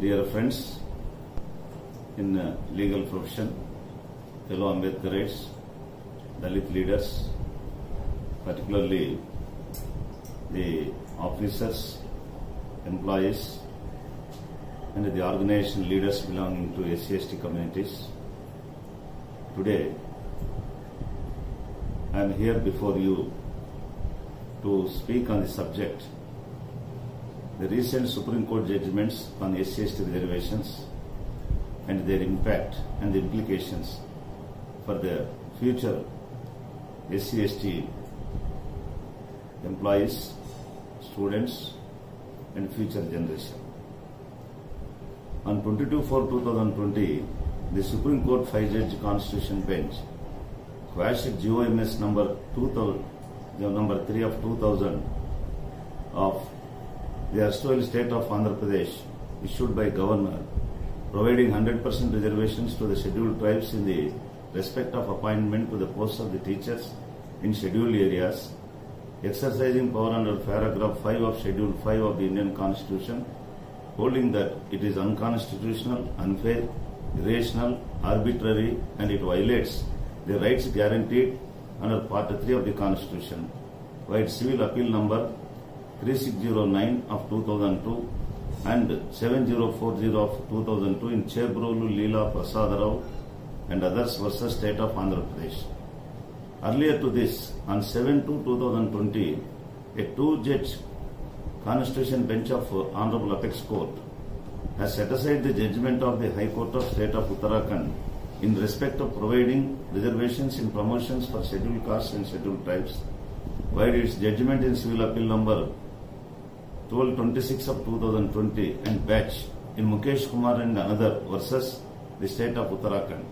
Dear friends in uh, legal profession, fellow Ambedkarites, Dalit leaders, particularly the officers, employees, and the organization leaders belonging to SCST communities. Today, I am here before you to speak on the subject the recent Supreme Court judgments on SCST reservations and their impact and the implications for the future SCST employees, students, and future generation. On 22 4 2020, the Supreme Court five judge constitution bench quashed GOMS number 2000, number 3 of 2000 of the erstwhile state of Andhra Pradesh issued by governor providing 100% reservations to the scheduled tribes in the respect of appointment to the posts of the teachers in scheduled areas exercising power under paragraph 5 of schedule 5 of the Indian constitution holding that it is unconstitutional unfair irrational arbitrary and it violates the rights guaranteed under part 3 of the constitution. By civil appeal number 3609 of 2002 and 7040 of 2002 in Chebrolu Leela Prasad Rao and others versus State of Andhra Pradesh. Earlier to this, on 7 to 2020, a two-judge Constitution bench of Honorable Apex Court has set aside the judgment of the High Court of State of Uttarakhand in respect of providing reservations in promotions for scheduled castes and scheduled tribes, while its judgment in civil appeal number 1226 of 2020 and batch in Mukesh Kumar and another versus the state of Uttarakhand.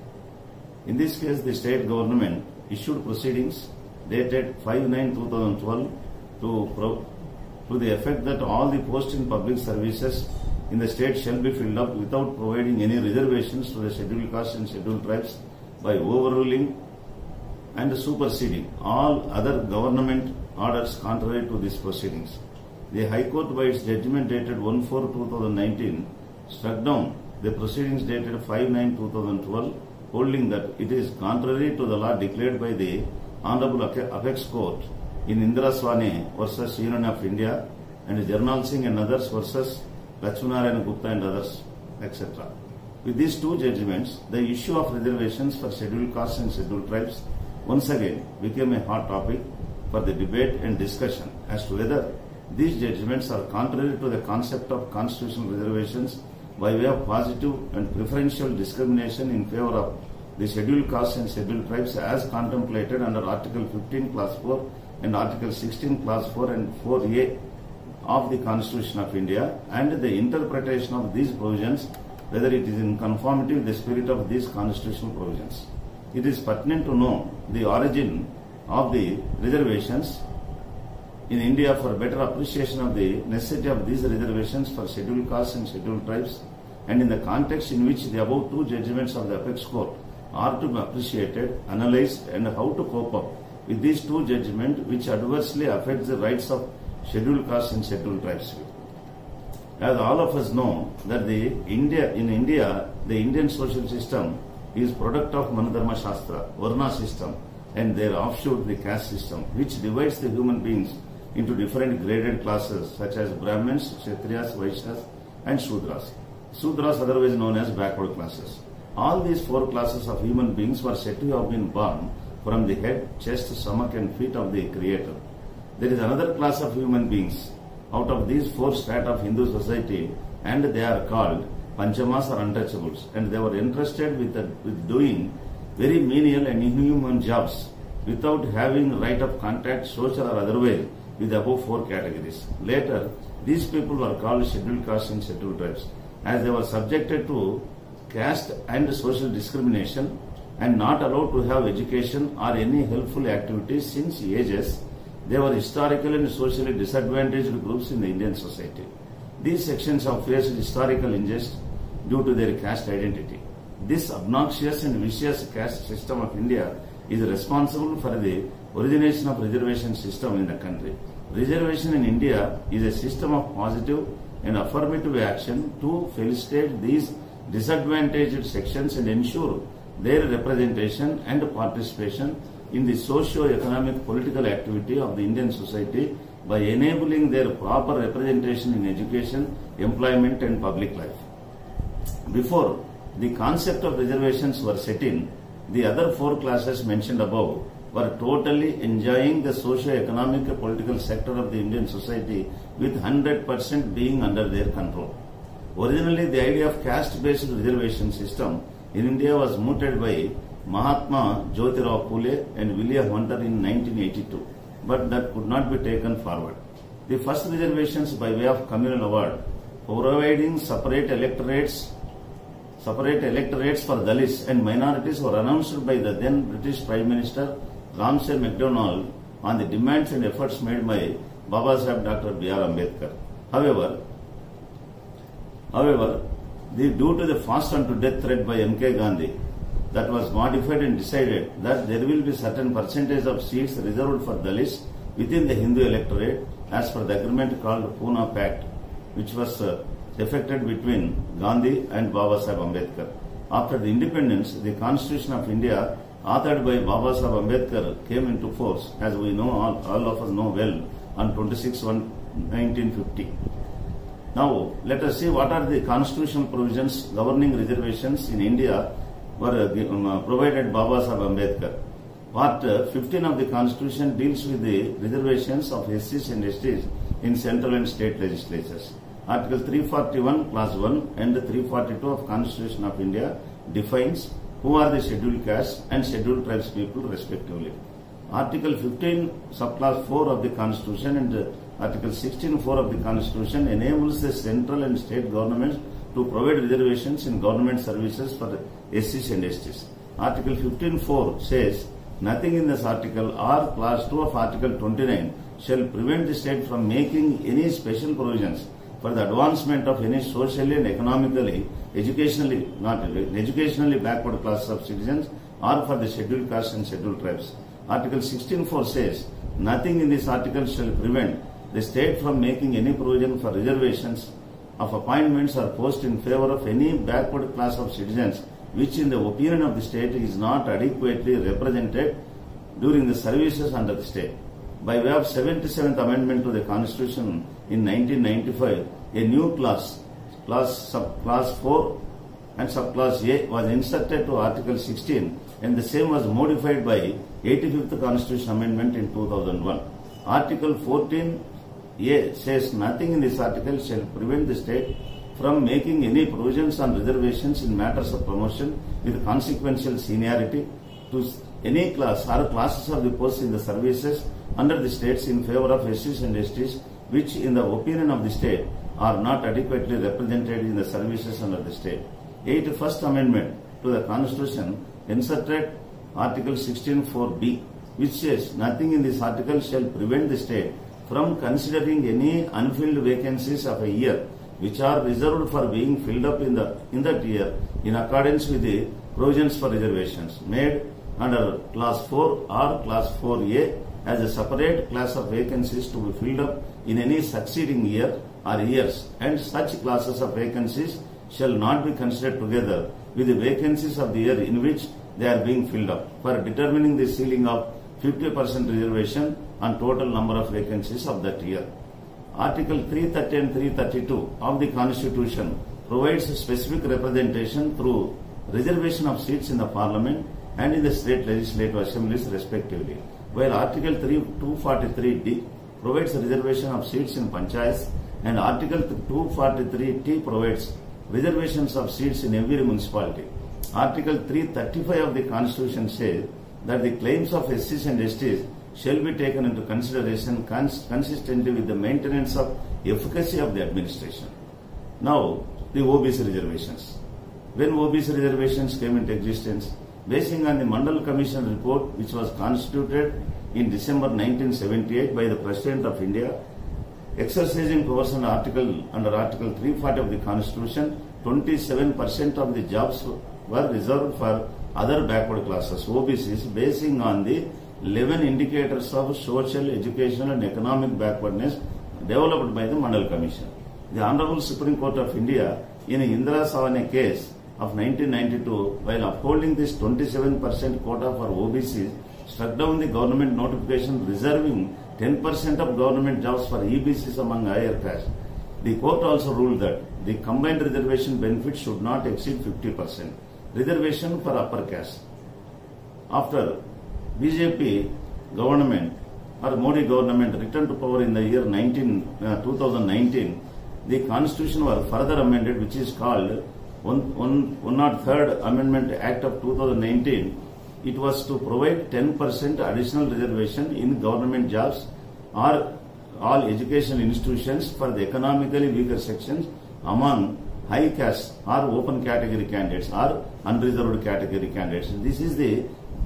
In this case, the state government issued proceedings dated 5-9-2012 to, to the effect that all the posts in public services in the state shall be filled up without providing any reservations to the scheduled castes and scheduled tribes by overruling and superseding all other government orders contrary to these proceedings. The High Court, by its judgment dated 1-4-2019, struck down the proceedings dated 5-9-2012, holding that it is contrary to the law declared by the Honorable Apex Court in Indira Sawhney versus Union of India and Jarnail Singh and others versus Lakshmanarayana Gupta and others, etc. With these two judgments, the issue of reservations for scheduled castes and scheduled tribes once again became a hot topic for the debate and discussion as to whether these judgments are contrary to the concept of constitutional reservations by way of positive and preferential discrimination in favor of the scheduled castes and scheduled tribes as contemplated under Article 15 Clause 4 and Article 16 Clause 4 and 4A of the Constitution of India and the interpretation of these provisions whether it is in conformity with the spirit of these constitutional provisions. It is pertinent to know the origin of the reservations in India for better appreciation of the necessity of these reservations for scheduled castes and scheduled tribes and in the context in which the above two judgments of the Apex Court are to be appreciated, analyzed and how to cope up with these two judgments which adversely affect the rights of scheduled castes and scheduled tribes. As all of us know that the India in India the Indian social system is product of Manadharma Shastra, Varna system and their offshoot the caste system which divides the human beings into different graded classes such as Brahmins, Kshatriyas, Vaishyas and Shudras. Shudras otherwise known as backward classes. All these four classes of human beings were said to have been born from the head, chest, stomach and feet of the Creator. There is another class of human beings out of these four strata of Hindu society and they are called Panchamas or untouchables and they were entrusted with, the, with doing very menial and inhuman jobs without having right of contact, social or otherwise with above four categories. Later, these people were called scheduled castes and scheduled tribes as they were subjected to caste and social discrimination and not allowed to have education or any helpful activities since ages. They were historically and socially disadvantaged groups in the Indian society. These sections have faced historical injustice due to their caste identity. This obnoxious and vicious caste system of India is responsible for the origination of reservation system in the country. Reservation in India is a system of positive and affirmative action to felicitate these disadvantaged sections and ensure their representation and participation in the socio-economic political activity of the Indian society by enabling their proper representation in education, employment and public life. Before the concept of reservations were set in, the other four classes mentioned above were totally enjoying the socio-economic and political sector of the Indian society with 100% being under their control. Originally, the idea of caste-based reservation system in India was mooted by Mahatma Jyotirao Phule and William Hunter in 1982, but that could not be taken forward. The first reservations by way of communal award providing separate electorates separate electorates for Dalits and minorities were announced by the then British Prime Minister Ramsay MacDonald on the demands and efforts made by Baba Sahib Dr. B.R. Ambedkar. However, however, the, due to the fast unto death threat by M.K. Gandhi, that was modified and decided that there will be certain percentage of seats reserved for Dalits within the Hindu electorate as per the agreement called Pune Pact, which was uh, effected between Gandhi and Baba Sahib Ambedkar. After the independence, the Constitution of India, authored by Baba Sahib Ambedkar, came into force, as we know, all, all of us know well, on 26 1 1950. Now, let us see what are the constitutional provisions governing reservations in India were um, provided Baba Sahib Ambedkar. Part uh, 15 of the Constitution deals with the reservations of SCs and STs in central and state legislatures. Article 341 clause 1 and 342 of Constitution of India defines who are the scheduled castes and scheduled tribes people respectively. Article 15 subclause 4 of the Constitution and Article 16.4 of the Constitution enables the central and state governments to provide reservations in government services for SCs and STs. Article 15.4 says, nothing in this article or clause 2 of Article 29 shall prevent the state from making any special provisions for the advancement of any socially and economically, educationally, not educationally backward classes of citizens or for the scheduled castes and scheduled tribes. Article 16.4 says, nothing in this article shall prevent the state from making any provision for reservations of appointments or posts in favor of any backward class of citizens which in the opinion of the state is not adequately represented during the services under the state. By way of 77th Amendment to the Constitution in 1995, a new class, class sub clause 4 and subclause A was inserted to Article 16 and the same was modified by 85th Constitution Amendment in 2001. Article 14A says nothing in this article shall prevent the state from making any provisions on reservations in matters of promotion with consequential seniority to any class or classes of the posts in the services under the states in favor of SCs and STs which in the opinion of the state are not adequately represented in the services under the state. 81st Amendment to the Constitution inserted Article 16.4b which says nothing in this article shall prevent the state from considering any unfilled vacancies of a year which are reserved for being filled up in the in that year in accordance with the provisions for reservations made under Class 4 or Class 4a as a separate class of vacancies to be filled up in any succeeding year or years and such classes of vacancies shall not be considered together with the vacancies of the year in which they are being filled up for determining the ceiling of 50% reservation on total number of vacancies of that year. Article 330 and 332 of the Constitution provides specific representation through reservation of seats in the Parliament and in the state legislative assemblies respectively, while Article 3, 243D provides reservation of seats in panchayats and Article 243T provides reservations of seats in every municipality. Article 335 of the Constitution says that the claims of SCs and STs shall be taken into consideration cons- consistently with the maintenance of efficacy of the administration. Now, the OBC reservations. When OBC reservations came into existence, basing on the Mandal Commission report, which was constituted in December 1978 by the President of India, exercising powers under Article under Article 340 of the Constitution, 27% of the jobs were reserved for other backward classes, OBCs, basing on the 11 indicators of social, educational and economic backwardness developed by the Mandal Commission. The Honorable Supreme Court of India in Indira Sawhney case of 1992 while upholding this 27% quota for OBCs struck down the government notification reserving 10% of government jobs for EBCs among higher caste. The court also ruled that the combined reservation benefit should not exceed 50%. Reservation for upper caste. After BJP government or Modi government returned to power in the year 19, uh, 2019, the constitution was further amended which is called 103rd Amendment Act of 2019. It was to provide 10% additional reservation in government jobs or all educational institutions for the economically weaker sections among high caste or open category candidates or unreserved category candidates. This is the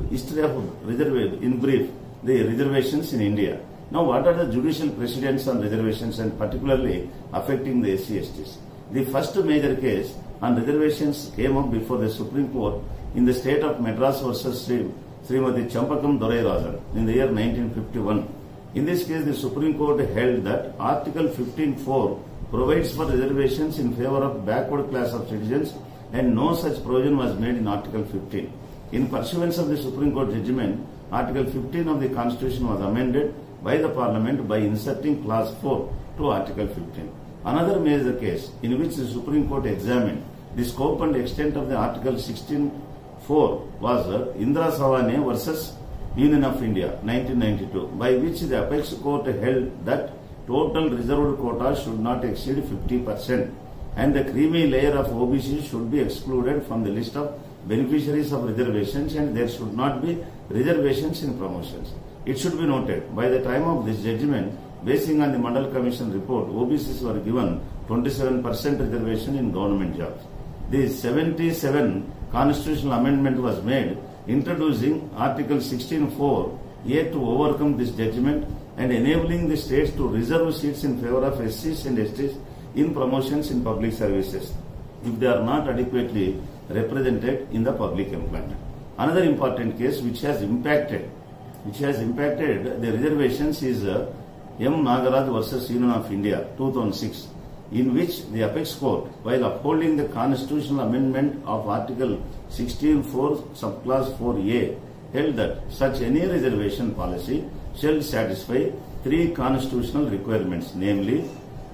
history of reservation, in brief, the reservations in India. Now, what are the judicial precedents on reservations and particularly affecting the SC STs? The first major case on reservations came up before the Supreme Court in the state of Madras versus Sri, Srimati Champakam Dorai in the year 1951. In this case, the Supreme Court held that Article 15.4 provides for reservations in favor of backward class of citizens and no such provision was made in Article 15. In pursuance of the Supreme Court judgment, Article 15 of the Constitution was amended by the Parliament by inserting Clause 4 to Article 15. Another major case in which the Supreme Court examined the scope and extent of the Article 16.4 was Indira Sawhney versus Union of India 1992 by which the apex court held that total reserved quota should not exceed 50% and the creamy layer of OBC should be excluded from the list of beneficiaries of reservations and there should not be reservations in promotions. It should be noted, by the time of this judgment, basing on the Mandal Commission report, OBCs were given 27% reservation in government jobs. The 77 constitutional amendment was made introducing Article 16.4a to overcome this judgment and enabling the states to reserve seats in favor of SCs and STs in promotions in public services if they are not adequately represented in the public employment. Another important case which has impacted which has impacted the reservations is uh, M. Nagaraj versus Union of India 2006 in which the apex court while upholding the constitutional amendment of article 16.4 subclass 4a held that such any reservation policy shall satisfy three constitutional requirements namely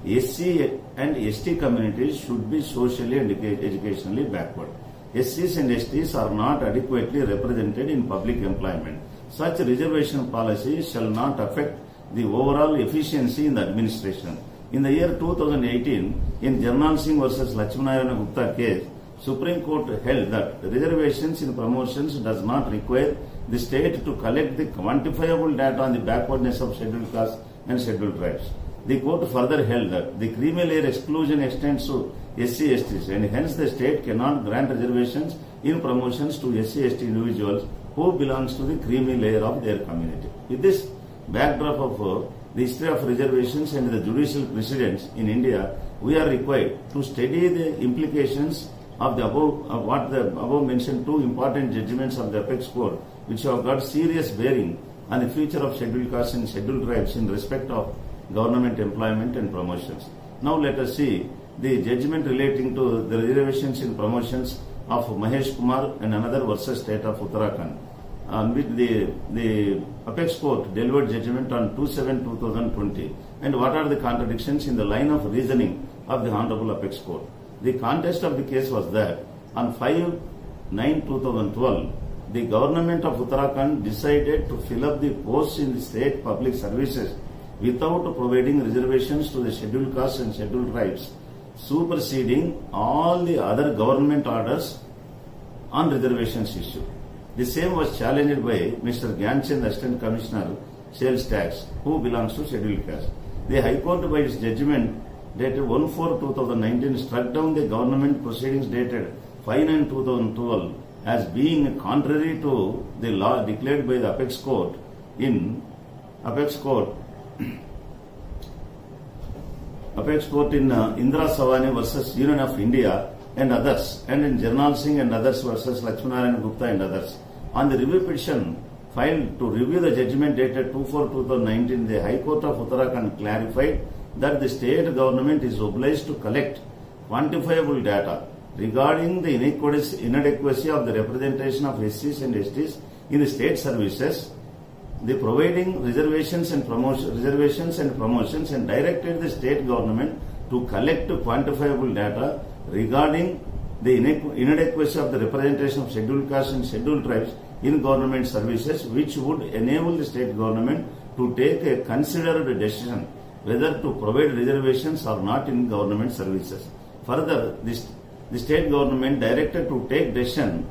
SC and ST communities should be socially and educationally backward. SCs and STs are not adequately represented in public employment. Such reservation policy shall not affect the overall efficiency in the administration. In the year 2018, in Jarnail Singh versus Lakshmanarayana Gupta case, Supreme Court held that reservations in promotions does not require the state to collect the quantifiable data on the backwardness of scheduled castes and scheduled tribes. The court further held that the creamy layer exclusion extends to SC STs and hence the state cannot grant reservations in promotions to SC ST individuals who belongs to the creamy layer of their community. With this backdrop of uh, the history of reservations and the judicial precedents in India, we are required to study the implications of the above, of what the above mentioned two important judgments of the apex court, which have got serious bearing on the future of scheduled castes and scheduled tribes in respect of government employment and promotions. Now let us see the judgment relating to the reservations in promotions of Mahesh Kumar and another versus state of Uttarakhand. Um, on which the, the apex court delivered judgment on 2-7-2020 and what are the contradictions in the line of reasoning of the Honorable Apex Court. The context of the case was that on 5-9-2012, the government of Uttarakhand decided to fill up the posts in the state public services without providing reservations to the scheduled castes and scheduled tribes, superseding all the other government orders on reservations issue. The same was challenged by Mr. Gyanchand, Assistant Commissioner, Sales Tax, who belongs to scheduled caste. The High Court, by its judgment dated 1-4-2019, struck down the government proceedings dated 5-9-2012 as being contrary to the law declared by the Apex Court in Apex Court Apex Court in uh, Indira Sawhney versus Union of India and others, and in Jarnail Singh and others versus Lakshmanarayana Gupta and others. On the review petition filed to review the judgment dated 2-4-2019, the High Court of Uttarakhand clarified that the state government is obliged to collect quantifiable data regarding the inadequacy of the representation of SCs and STs in the state services, the providing reservations and reservations and promotions and directed the state government to collect quantifiable data regarding the inadequacy of the representation of scheduled castes and scheduled tribes in government services, which would enable the state government to take a considered decision whether to provide reservations or not in government services. Further, this, the state government directed to take decision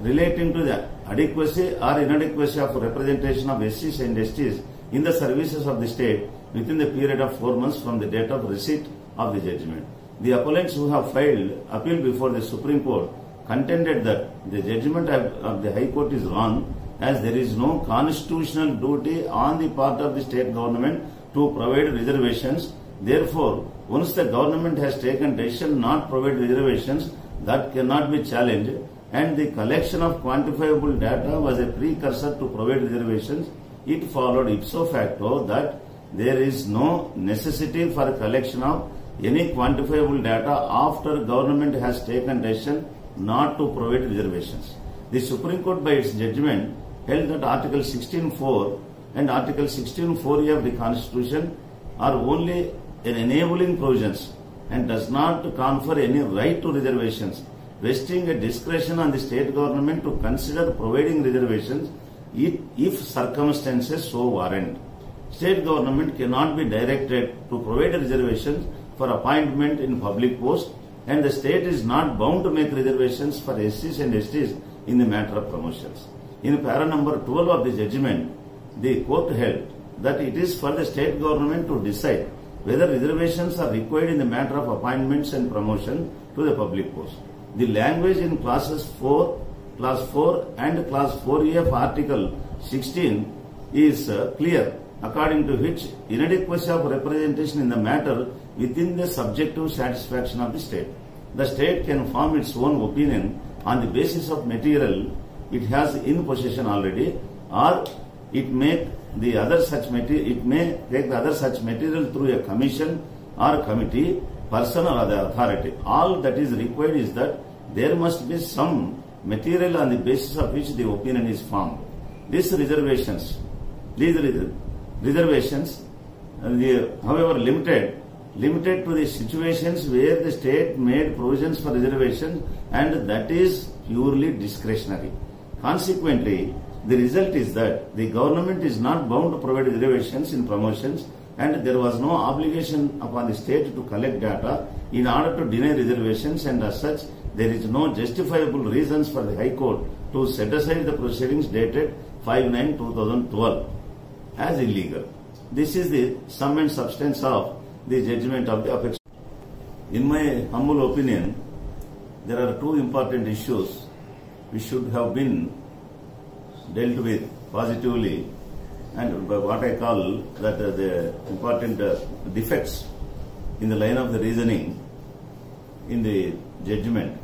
relating to the adequacy or inadequacy of representation of SCs and STs in the services of the state within the period of four months from the date of receipt of the judgment. The appellants who have filed appeal before the Supreme Court contended that the judgment of the High Court is wrong as there is no constitutional duty on the part of the state government to provide reservations. Therefore, once the government has taken decision not provide reservations, that cannot be challenged and the collection of quantifiable data was a precursor to provide reservations. It followed ipso facto that there is no necessity for collection of any quantifiable data after the government has taken decision not to provide reservations. The Supreme Court by its judgment held that Article 16.4 and Article 16.4a of the Constitution are only enabling provisions and does not confer any right to reservations, vesting a discretion on the state government to consider providing reservations if, if circumstances so warrant. State government cannot be directed to provide reservations for appointment in public post and the state is not bound to make reservations for SCs and STs in the matter of promotions. In para number 12 of the judgment, the court held that it is for the state government to decide whether reservations are required in the matter of appointments and promotion to the public post. The language in classes 4, class 4 and class 4A of article 16 is uh, clear according to which inadequacy of representation in the matter within the subjective satisfaction of the state. The state can form its own opinion on the basis of material it has in possession already or it may the other such material it may take the other such material through a commission or committee person or other authority. All that is required is that there must be some material on the basis of which the opinion is formed. These reservations these reservations uh, however limited limited to the situations where the state made provisions for reservation and that is purely discretionary consequently the result is that the government is not bound to provide reservations in promotions and there was no obligation upon the state to collect data in order to deny reservations and as such there is no justifiable reasons for the High Court to set aside the proceedings dated 5-9-2012 as illegal. This is the sum and substance of the judgment of the apex. In my humble opinion, there are two important issues which should have been dealt with positively and what I call that uh, the important uh, defects in the line of the reasoning in the judgment.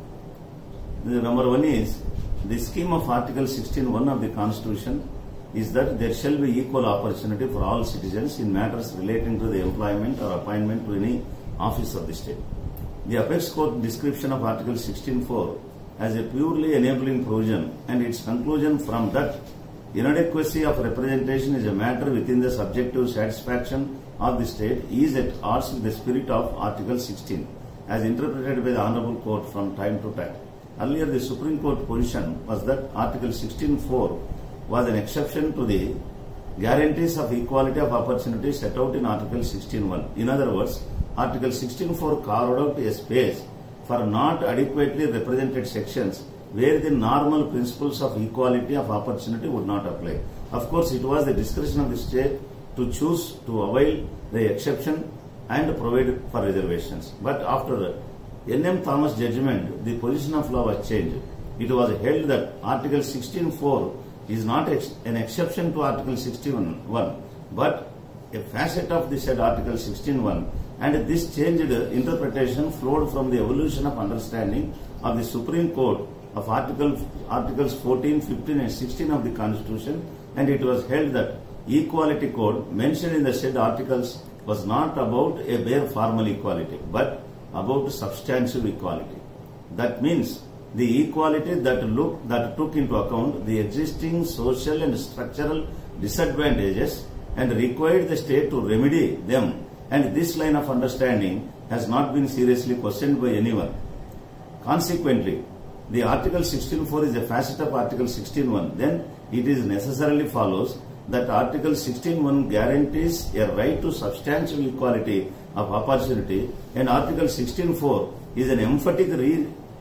The number one is the scheme of Article 16.1 of the Constitution is that there shall be equal opportunity for all citizens in matters relating to the employment or appointment to any office of the state. The Apex Court description of Article 16.4 as a purely enabling provision and its conclusion from that inadequacy of representation is a matter within the subjective satisfaction of the state is at odds with the spirit of Article 16 as interpreted by the Honorable Court from time to time. Earlier, the Supreme Court position was that Article 16.4 was an exception to the guarantees of equality of opportunity set out in Article 16.1. In other words, Article 16.4 carved out a space for not adequately represented sections where the normal principles of equality of opportunity would not apply. Of course, it was the discretion of the state to choose to avail the exception and provide for reservations. But after N.M. Thomas judgment, the position of law was changed. It was held that Article 16.4 is not an exception to Article 16.1, but a facet of the said Article 16.1, and this changed interpretation flowed from the evolution of understanding of the Supreme Court of Article, Articles 14, 15, and 16 of the Constitution, and it was held that Equality Code mentioned in the said articles was not about a bare formal equality, but about substantive equality. That means the equality that look that took into account the existing social and structural disadvantages and required the state to remedy them. And this line of understanding has not been seriously questioned by anyone. Consequently, the Article 16.4 is a facet of Article 16.1. Then it is necessarily follows that Article 16.1 guarantees a right to substantial equality of opportunity and Article 16.4 is an emphatic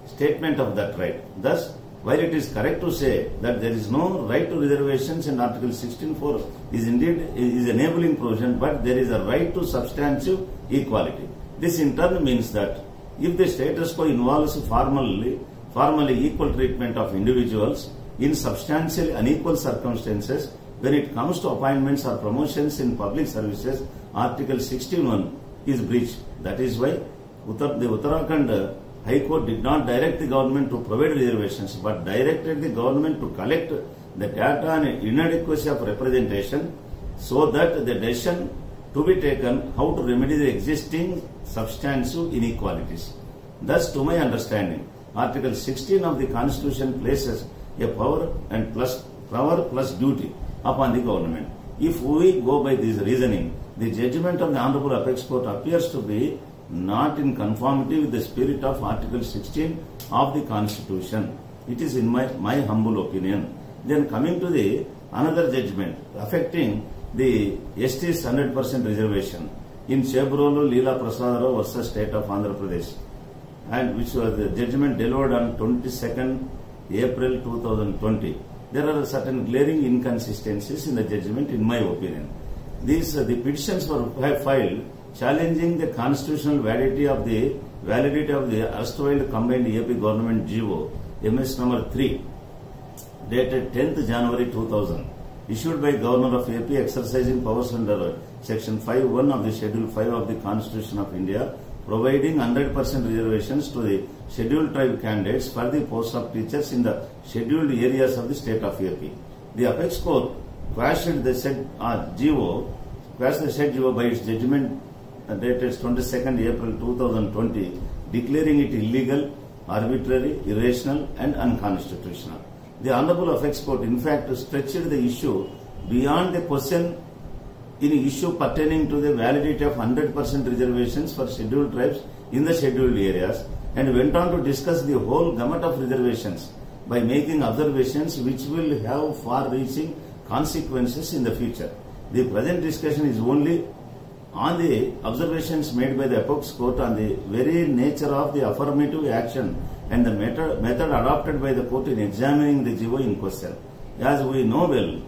restatement of that right. Thus, while it is correct to say that there is no right to reservations in Article 16.4 is indeed is enabling provision, but there is a right to substantive equality. This in turn means that if the status quo involves formally, formally equal treatment of individuals in substantially unequal circumstances, when it comes to appointments or promotions in public services, Article 16.1 is breached. That is why Uttar, the Uttarakhand High Court did not direct the government to provide reservations, but directed the government to collect the data on inadequacy of representation so that the decision to be taken how to remedy the existing substantial inequalities. Thus, to my understanding, Article 16 of the Constitution places a power and plus power plus duty upon the government. If we go by this reasoning, the judgment of the Honorable Apex Court appears to be not in conformity with the spirit of Article 16 of the Constitution. It is in my, my humble opinion. Then coming to the another judgment affecting the ST's 100% reservation in Chebrolu Leela Prasadarao versus State of Andhra Pradesh and which was the judgment delivered on 22nd April 2020. There are certain glaring inconsistencies in the judgment in my opinion. These uh, the petitions were filed challenging the constitutional validity of the validity of the erstwhile combined AP government GO MS number 3 dated 10th January 2000 issued by Governor of AP exercising powers under Section 5.1 of the Schedule 5 of the Constitution of India providing 100% reservations to the scheduled tribe candidates for the post of teachers in the scheduled areas of the state of AP. The Apex Court quashed the said uh, GO, quashed the said GO by its judgment uh, dated 22nd April 2020, declaring it illegal, arbitrary, irrational, and unconstitutional. The Honorable Apex Court, in fact, stretched the issue beyond the question in issue pertaining to the validity of 100% reservations for scheduled tribes in the scheduled areas and went on to discuss the whole gamut of reservations by making observations which will have far-reaching consequences in the future. The present discussion is only on the observations made by the Apex Court on the very nature of the affirmative action and the method, method adopted by the court in examining the GO in question. As we know well,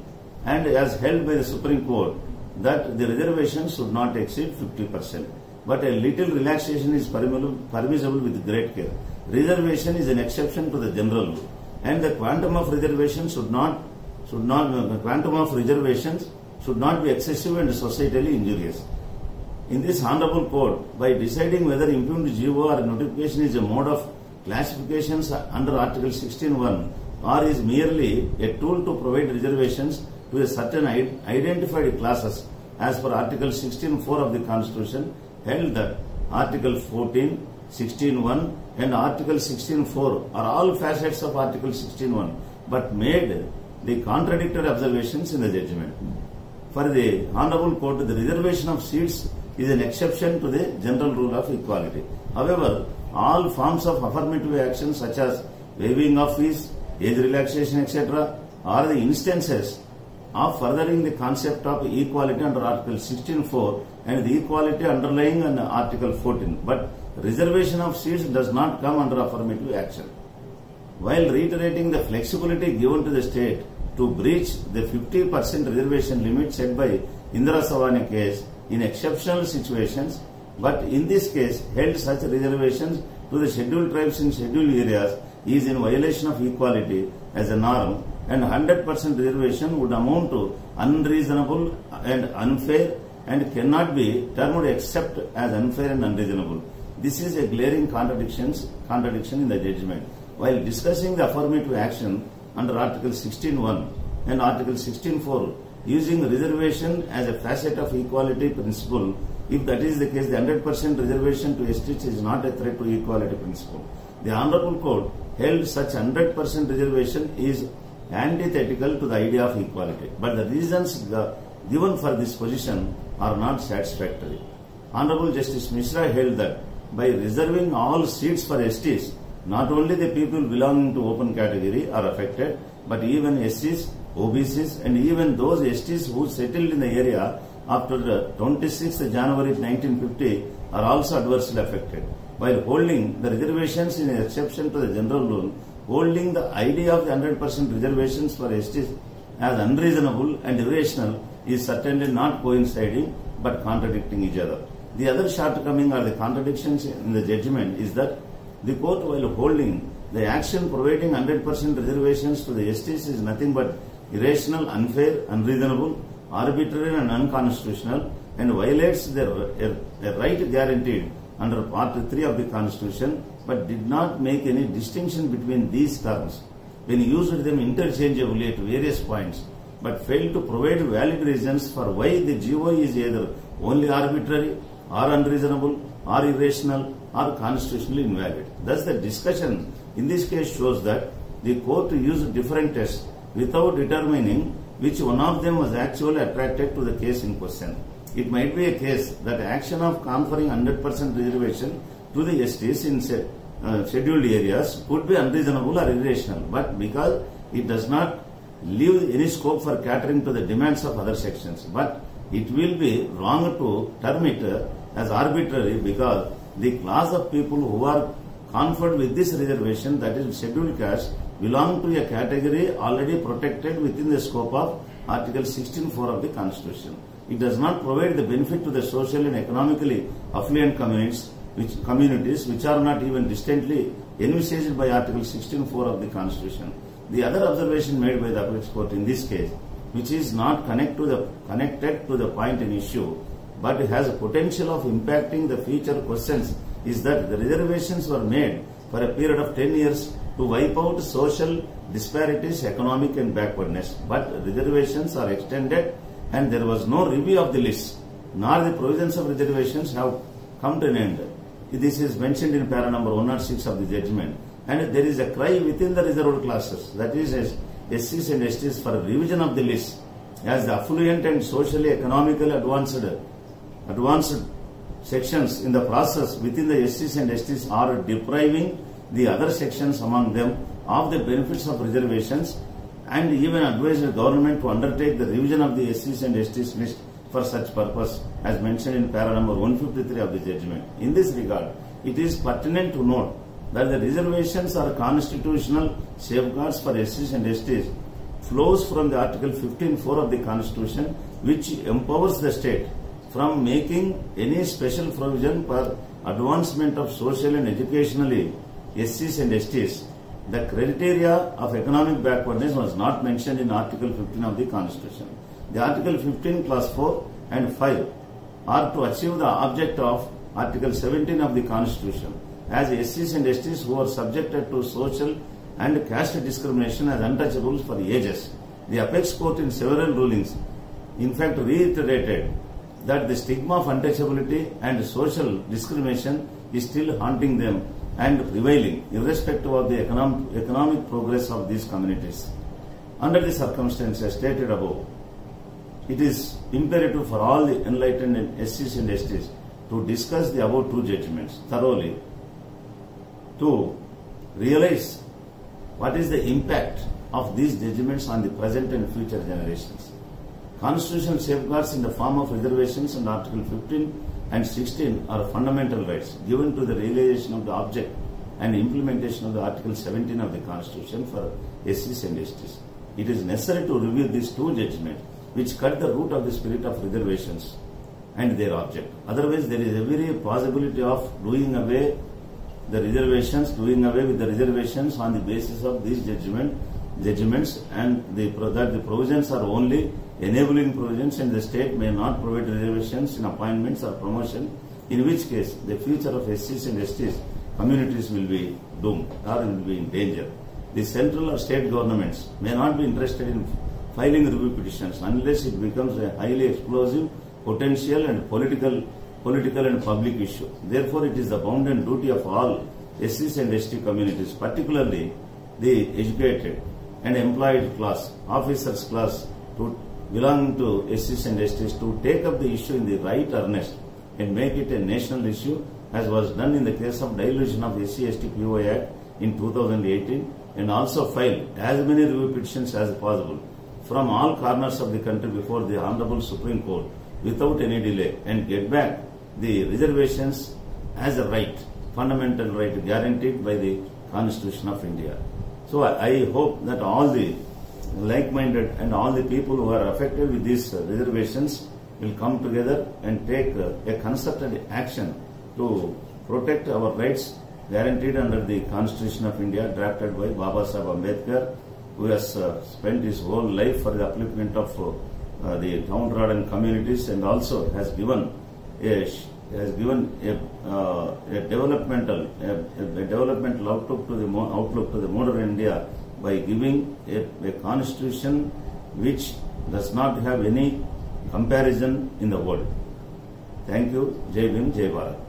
and as held by the Supreme Court, that the reservation should not exceed 50%. But a little relaxation is permissible with great care. Reservation is an exception to the general rule, and the quantum of reservation should not should not the quantum of reservations should not be excessive and societally injurious. In this honorable court, by deciding whether impugned GO or notification is a mode of classifications under Article 16.1 or is merely a tool to provide reservations to a certain identified classes as per Article 16.4 of the Constitution held that Article 14, 16.1 and Article 16.4 are all facets of Article 16.1 but made the contradictory observations in the judgment. For the Honorable Court, the reservation of seats is an exception to the general rule of equality. However, all forms of affirmative action such as waiving of fees, age relaxation, etc., are the instances of furthering the concept of equality under Article 16.4 and the equality underlying in Article 14. But reservation of seats does not come under affirmative action. While reiterating the flexibility given to the state to breach the 50% reservation limit set by Indira Sawhney case in exceptional situations, but in this case held such reservations to the scheduled tribes in scheduled areas is in violation of equality as a norm and 100% reservation would amount to unreasonable and unfair and cannot be termed except as unfair and unreasonable. This is a glaring contradictions, contradiction in the judgment. While discussing the affirmative action under Article 16.1 and Article 16.4, using reservation as a facet of equality principle, If that is the case, the 100% reservation to STs is not a threat to equality principle. The Honorable Court held such 100% reservation is antithetical to the idea of equality. But the reasons uh, given for this position are not satisfactory. Honorable Justice Mishra held that by reserving all seats for STs, not only the people belonging to open category are affected, but even SCs, OBCs, and even those STs who settled in the area after the 26th January 1950 are also adversely affected. While holding the reservations in exception to the general rule, holding the idea of the 100% reservations for STs as unreasonable and irrational is certainly not coinciding but contradicting each other. The other shortcoming or the contradictions in the judgment is that the court, while holding the action providing 100% reservations to the STs is nothing but irrational, unfair, unreasonable, arbitrary and unconstitutional and violates their a right guaranteed under Part 3 of the Constitution but did not make any distinction between these terms when used them interchangeably at various points but failed to provide valid reasons for why the GO is either only arbitrary or unreasonable or irrational or constitutionally invalid. Thus the discussion in this case shows that the court used different tests without determining which one of them was actually attracted to the case in question. It might be a case that action of conferring 100% reservation to the STs in uh, scheduled areas could be unreasonable or irrational, but because it does not leave any scope for catering to the demands of other sections. But it will be wrong to term it uh, as arbitrary because the class of people who are conferred with this reservation, that is scheduled caste, belong to a category already protected within the scope of Article 16.4 of the Constitution. It does not provide the benefit to the socially and economically affluent communities which, communities which are not even distantly envisaged by Article 16.4 of the Constitution. The other observation made by the Apex Court in this case, which is not connect to the, connected to the point in issue, but has a potential of impacting the future questions, is that the reservations were made for a period of 10 years to wipe out social disparities, economic and backwardness. But reservations are extended and there was no review of the list, nor the provisions of reservations have come to an end. This is mentioned in para number 106 of the judgment. And there is a cry within the reserved classes, that is SCs and STs for revision of the list as the affluent and socially economically advanced advanced sections in the process within the SCs and STs are depriving the other sections among them of the benefits of reservations and even advised the government to undertake the revision of the SCs and STs list for such purpose as mentioned in para number 153 of the judgment. In this regard, it is pertinent to note that the reservations are constitutional safeguards for SCs and STs flows from the Article 15.4 of the Constitution which empowers the state from making any special provision for advancement of social and educationally SCs and STs. The criteria of economic backwardness was not mentioned in Article 15 of the Constitution. The Article 15 clause 4 and 5 are to achieve the object of Article 17 of the Constitution as SCs and STs who are subjected to social and caste discrimination as untouchables for ages. The Apex Court in several rulings in fact reiterated that the stigma of untouchability and social discrimination is still haunting them and prevailing irrespective of the economic, economic progress of these communities. Under the circumstances stated above, it is imperative for all the enlightened SCs and STs to discuss the above two judgments thoroughly to realize what is the impact of these judgments on the present and future generations. Constitutional safeguards in the form of reservations and Article 15 and 16 are fundamental rights given to the realization of the object and implementation of the Article 17 of the Constitution for SCs and STs. It is necessary to review these two judgments which cut the root of the spirit of reservations and their object. Otherwise, there is every possibility of doing away the reservations, doing away with the reservations on the basis of these judgment, judgments and the, that the provisions are only enabling provisions and the state may not provide reservations in appointments or promotion, in which case the future of SCs and STs communities will be doomed or will be in danger. The central or state governments may not be interested in filing review petitions unless it becomes a highly explosive, potential and political political and public issue. Therefore, it is the bounden duty of all SCs and ST communities, particularly the educated and employed class, officers class, to belonging to SCs and STs to take up the issue in the right earnest and make it a national issue as was done in the case of dilution of SC ST POA Act in 2018 and also file as many review petitions as possible from all corners of the country before the Honorable Supreme Court without any delay and get back the reservations as a right, fundamental right guaranteed by the Constitution of India. So I hope that all the like-minded and all the people who are affected with these reservations will come together and take a concerted action to protect our rights guaranteed under the Constitution of India drafted by Baba Sahib Ambedkar who has uh, spent his whole life for the upliftment of uh, the downtrodden communities and also has given a has given a, uh, a developmental a, a developmental outlook to the outlook to the modern India by giving a, a constitution which does not have any comparison in the world. Thank you. Jai Bhim, Jai Bharat.